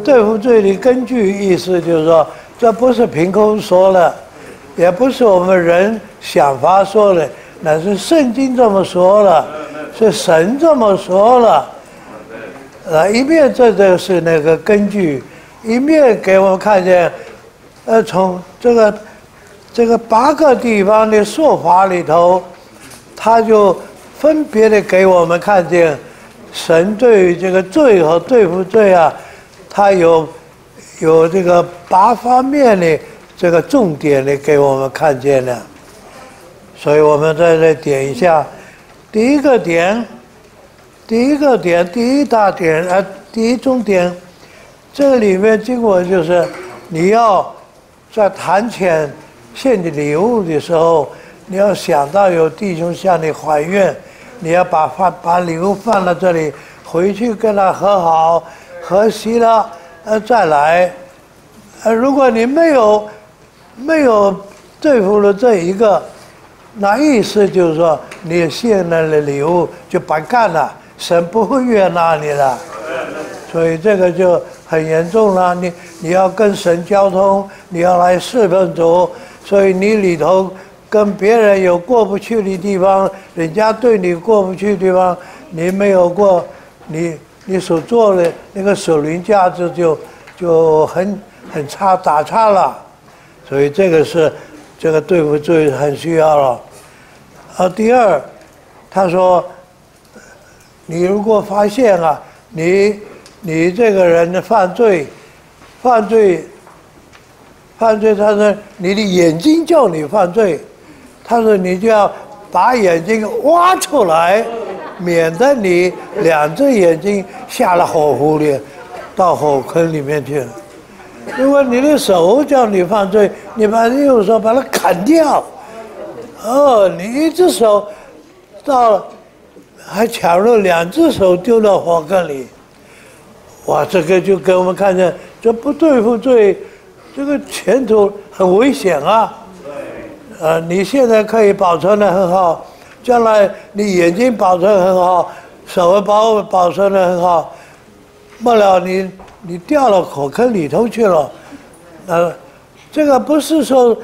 对付罪的根据意思就是说，这不是凭空说的，也不是我们人想法说的，乃是圣经这么说了，是神这么说了。啊，一面这就是那个根据，一面给我们看见，呃，从这个这个八个地方的说法里头，他就分别的给我们看见，神对于这个罪和对付罪啊，他有有这个八方面的这个重点的给我们看见了，所以我们在这点一下，第一个点。第一个点，第一大点，啊，第一重点，这里面经过就是你要在谈钱献的礼物的时候，你要想到有弟兄向你还愿，你要把放把礼物放到这里，回去跟他和好，和稀了，呃，再来，呃，如果你没有没有对付了这一个，那意思就是说你献来的礼物就白干了。神不会悦纳你了，所以这个就很严重了。你你要跟神交通，你要来侍奉主，所以你里头跟别人有过不去的地方，人家对你过不去的地方，你没有过，你你所做的那个守灵价值就就很很差打差了，所以这个是这个对付罪很需要了。啊，第二，他说。你如果发现啊，你你这个人的犯罪，犯罪，犯罪，他说你的眼睛叫你犯罪，他说你就要把眼睛挖出来，免得你两只眼睛下了火湖里，到火坑里面去了。如果你的手叫你犯罪，你把右手把它砍掉，哦，你一只手到。还抢了两只手丢到火坑里，哇！这个就给我们看见，这不对付罪，这个前途很危险啊。呃，你现在可以保存的很好，将来你眼睛保存很好，手保保存的很好，末了你你掉到火坑里头去了。呃，这个不是说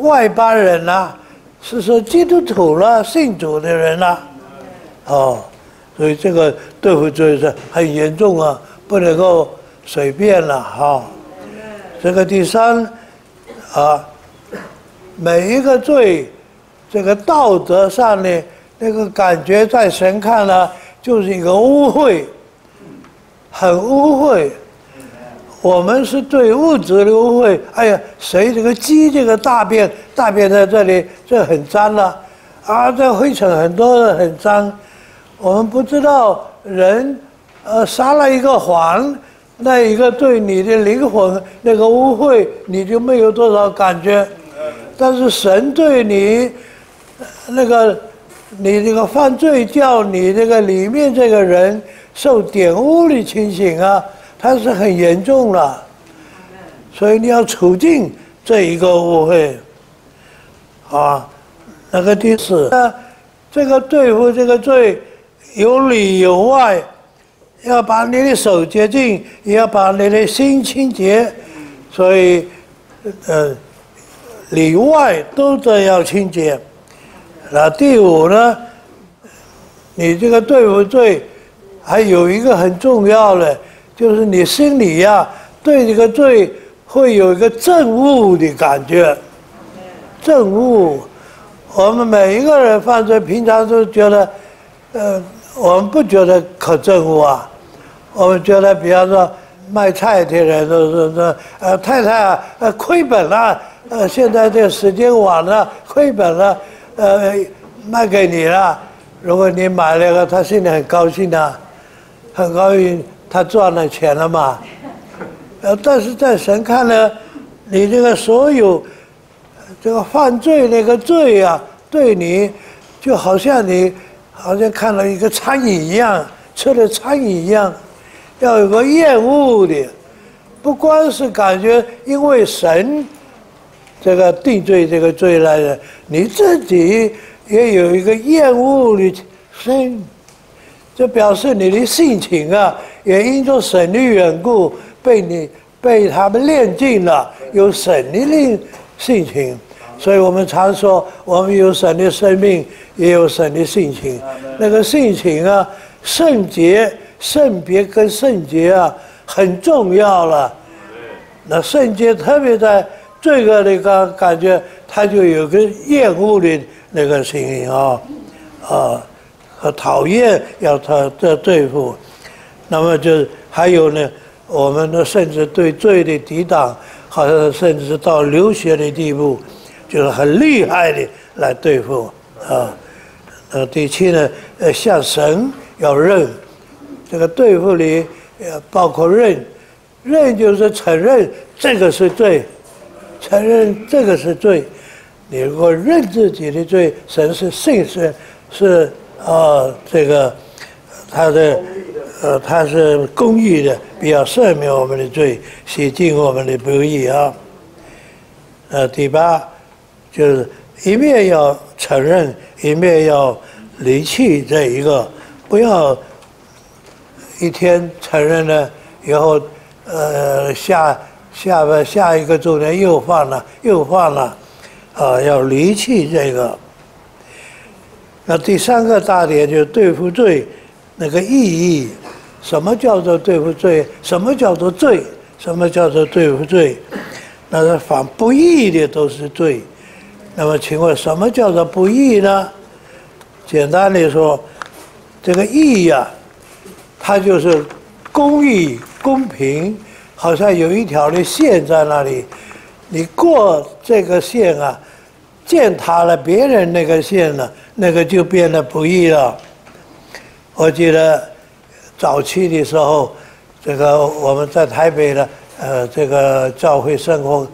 外邦人呐，是说基督徒了，信主的人呐。哦，所以这个对付罪是很严重啊，不能够随便了哈。这个第三啊，每一个罪，这个道德上的那个感觉，在神看呢，就是一个污秽，很污秽。我们是对物质的污秽。哎呀，谁这个鸡这个大便大便在这里，这很脏了啊，这灰尘很多的，很脏。我们不知道人，呃，撒了一个谎，那一个对你的灵魂那个污秽，你就没有多少感觉。但是神对你，那个你这个犯罪叫你这个里面这个人受玷污的情形啊，它是很严重了。所以你要处境这一个误会，啊，那个第四，这个对付这个罪。有里有外，要把你的手洁净，也要把你的心清洁，所以，呃，里外都得要清洁。那第五呢？你这个对不对？还有一个很重要的，就是你心里呀，对这个罪会有一个憎恶的感觉。憎恶，我们每一个人犯罪，平常都觉得，呃。我们不觉得可憎恶啊，我们觉得，比方说卖菜的人都是说，呃，太太啊，呃，亏本了，呃，现在这时间晚了，亏本了，呃，卖给你了。如果你买了个，他心里很高兴的，很高兴，他赚了钱了嘛。呃，但是在神看呢，你这个所有这个犯罪那个罪啊，对你就好像你。好像看了一个苍蝇一样，吃了苍蝇一样，要有个厌恶的，不光是感觉，因为神这个定罪这个罪来的，你自己也有一个厌恶的心，就表示你的性情啊，也因着神的缘故，被你被他们练尽了，有神的灵性情。所以我们常说，我们有神的生命，也有神的性情。那个性情啊，圣洁、圣别跟圣洁啊，很重要了。那圣洁特别在罪恶的个感觉，他就有个厌恶的那个声音啊，啊，和讨厌要他的对付。那么就还有呢，我们的甚至对罪的抵挡，好像甚至到流血的地步。就是很厉害的来对付啊，呃，第七呢，呃，向神要认，这个对付里呃包括认，认就是承认这个是罪，承认这个是罪，你如果认自己的罪，神是信是是啊，这个他的呃他是公义的，比较赦免我们的罪，洗净我们的不义啊，呃，第八。就是一面要承认，一面要离弃这一个，不要一天承认了以后，呃，下下边下一个重点又犯了，又犯了，啊，要离弃这个。那第三个大点就是对付罪那个意义，什么叫做对付罪？什么叫做罪？什么叫做对付罪？那是反不义的都是罪。那么，请问什么叫做不义呢？简单的说，这个义呀，它就是公义、公平，好像有一条的线在那里，你过这个线啊，践踏了别人那个线呢，那个就变得不易了。我记得早期的时候，这个我们在台北的呃，这个教会生活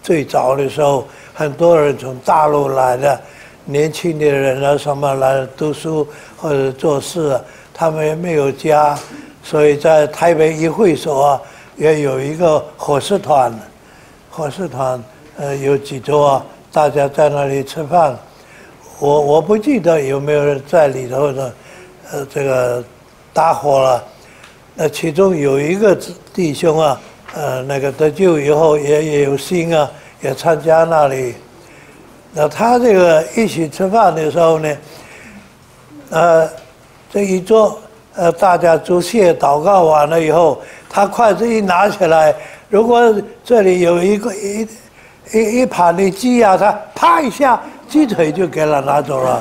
最早的时候。很多人从大陆来的年轻的人啊，什么来读书或者做事，他们也没有家，所以在台北一会所啊，也有一个伙食团，伙食团呃有几桌啊，大家在那里吃饭。我我不记得有没有人在里头的，呃，这个搭伙了。那其中有一个弟兄啊，呃，那个得救以后也也有心啊。也参加那里，那他这个一起吃饭的时候呢，呃，这一桌，呃，大家祝谢祷告完了以后，他筷子一拿起来，如果这里有一个一一一盘的鸡啊，他啪一下，鸡腿就给他拿走了；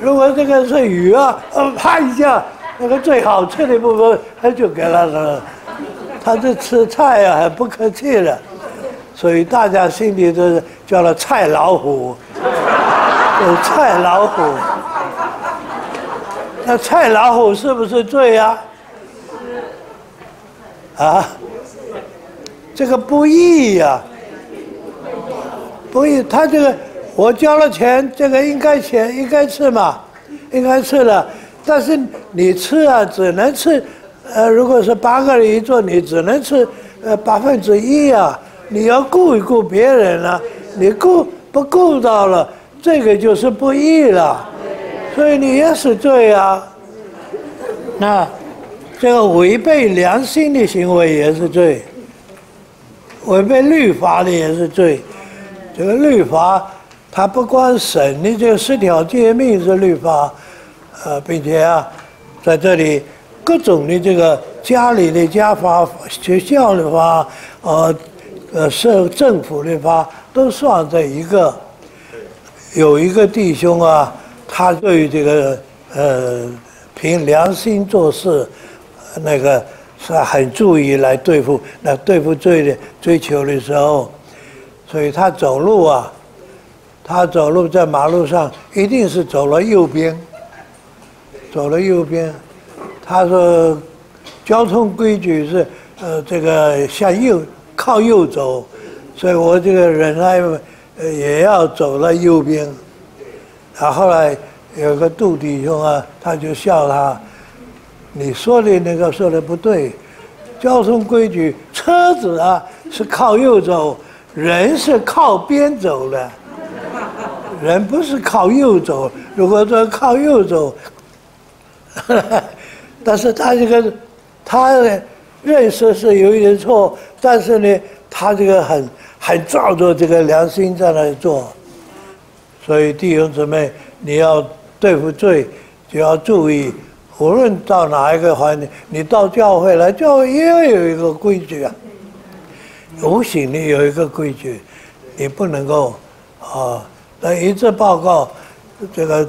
如果这个是鱼啊，呃，啪一下，那个最好吃的部分他就给他了。他这吃菜啊，还不客气了。所以大家心里都是叫了菜老虎，有菜老虎。那菜老虎是不是罪呀？啊这个不义呀，不义。他这个我交了钱，这个应该钱应该吃嘛，应该吃了。但是你吃啊，只能吃，呃，如果是八个人一桌，你只能吃呃八分之一啊。你要顾一顾别人了，你顾不顾到了，这个就是不义了，所以你也是罪啊。那这个违背良心的行为也是罪，违背律法的也是罪。这个律法，它不光审的这十条诫命是律法，呃，并且啊，在这里各种的这个家里的家法、学校的法，呃。呃，社政府的法都算在一个。有一个弟兄啊，他对这个呃凭良心做事，那个是很注意来对付那对付罪的追求的时候，所以他走路啊，他走路在马路上一定是走了右边，走了右边。他说交通规矩是呃这个向右。靠右走，所以我这个人呢，也要走了右边。他后来有个杜弟兄啊，他就笑他：“你说的那个说的不对，交通规矩，车子啊是靠右走，人是靠边走的，人不是靠右走。如果说靠右走，但是他这个他。”认识是有一点错，但是呢，他这个很很照着这个良心在那里做。所以弟兄姊妹，你要对付罪，就要注意，无论到哪一个环境，你到教会来，教会也有一个规矩啊。无形里有一个规矩，你不能够啊。那一次报告，这个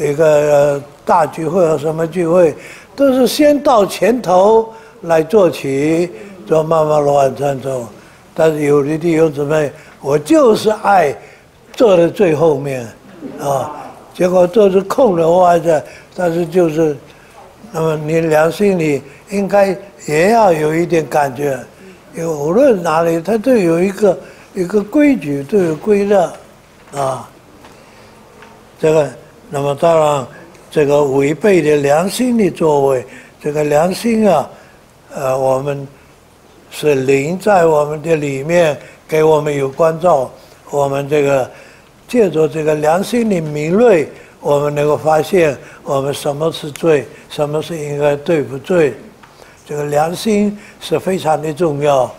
一个大聚会或什么聚会，都是先到前头来做起，做慢慢乱转走。但是有的弟兄姊妹，我就是爱。坐在最后面，啊，结果坐是空的话这，但是就是，那么你良心里应该也要有一点感觉，因为无论哪里，它都有一个一个规矩，都有规则，啊，这个，那么当然，这个违背的良心的作为，这个良心啊，呃，我们是灵在我们的里面，给我们有关照，我们这个。借着这个良心的敏锐，我们能够发现我们什么是罪，什么是应该对不罪。这个良心是非常的重要，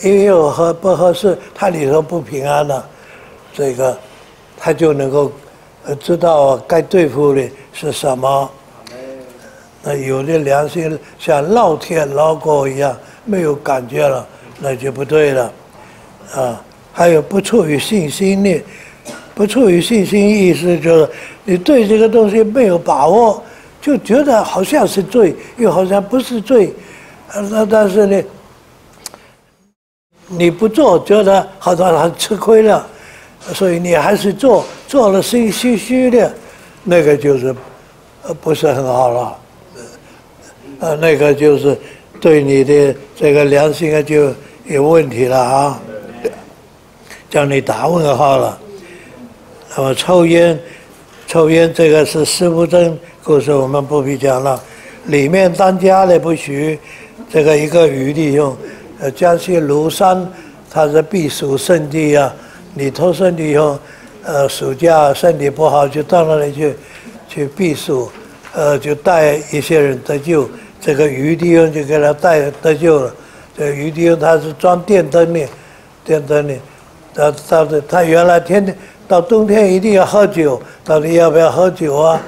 因为有合不合适，它里头不平安了，这个他就能够知道该对付的是什么。那有的良心像老天老狗一样没有感觉了，那就不对了。啊，还有不出于信心的。不出于信心，意思就是你对这个东西没有把握，就觉得好像是罪，又好像不是罪。那但是呢，你不做，觉得好像很吃亏了，所以你还是做，做了心虚虚的，那个就是呃不是很好了。呃，那个就是对你的这个良心啊就有问题了啊，叫你打问号了。那么抽烟，抽烟这个是师傅证故事，我们不必讲了。里面当家的不许，这个一个余弟兄，呃，江西庐山，他是避暑圣地啊。你投生以后，呃，暑假身体不好，就到那里去，去避暑，呃，就带一些人得救。这个余弟兄就给他带得救了。这余弟兄他是装电灯的，电灯的，他他的他原来天天。到冬天一定要喝酒，到底要不要喝酒啊？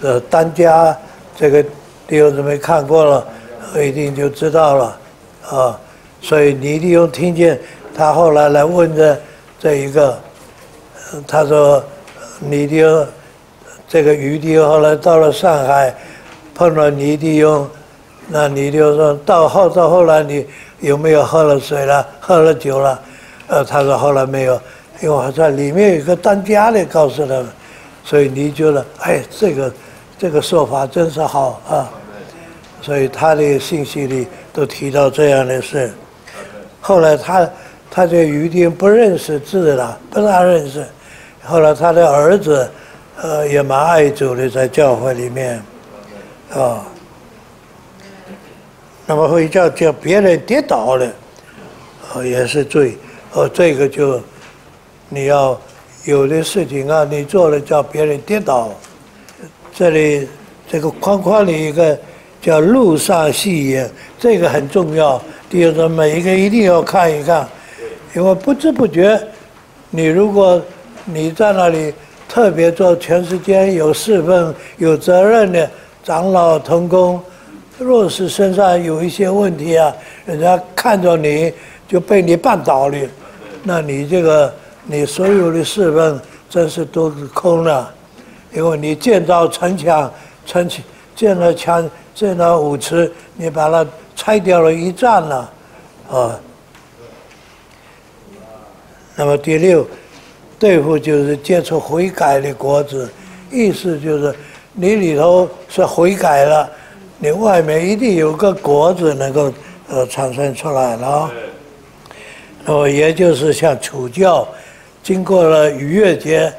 呃，单家这个弟兄姊妹看过了，一定就知道了啊。所以你弟兄听见他后来来问这这一个，他说你弟兄这个余弟后来到了上海，碰到你弟兄，那你弟兄说到后到后来你有没有喝了水了，喝了酒了？呃，他说后来没有。因为我在里面有个当家的告诉他们，所以你觉得哎，这个这个说法真是好啊。所以他的信息里都提到这样的事。后来他他这余丁不认识字了，不大认识。后来他的儿子呃也蛮爱主的，在教会里面啊。那么会叫叫别人跌倒了，哦也是罪，哦这个就。你要有的事情啊，你做了叫别人跌倒。这里这个框框里一个叫路上戏言，这个很重要。第二个，每一个一定要看一看，因为不知不觉，你如果你在那里特别做全世间有侍奉、有责任的长老同工，若是身上有一些问题啊，人家看着你就被你绊倒了，那你这个。你所有的侍奉真是都是空了，因为你建造城墙、城建了墙、建了舞池，你把它拆掉了一站了，啊。那么第六，对付就是结出悔改的果子，意思就是你里头是悔改了，你外面一定有个果子能够呃产生出来了。那么也就是像楚教。经过了逾越节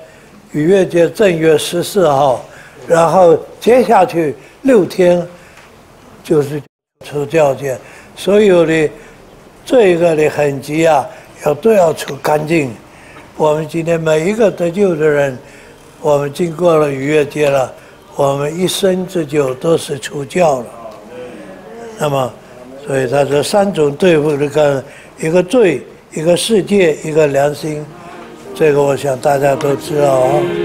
逾越节正月十四号然后接下去六天就是出教界所有的这一个的痕迹啊要都要除干净。我们今天每一个得救的人我们经过了逾越节了我们一生之久都是出教了。那么所以他说三种对付这个一个罪一个世界一个良心。这个我想大家都知道啊。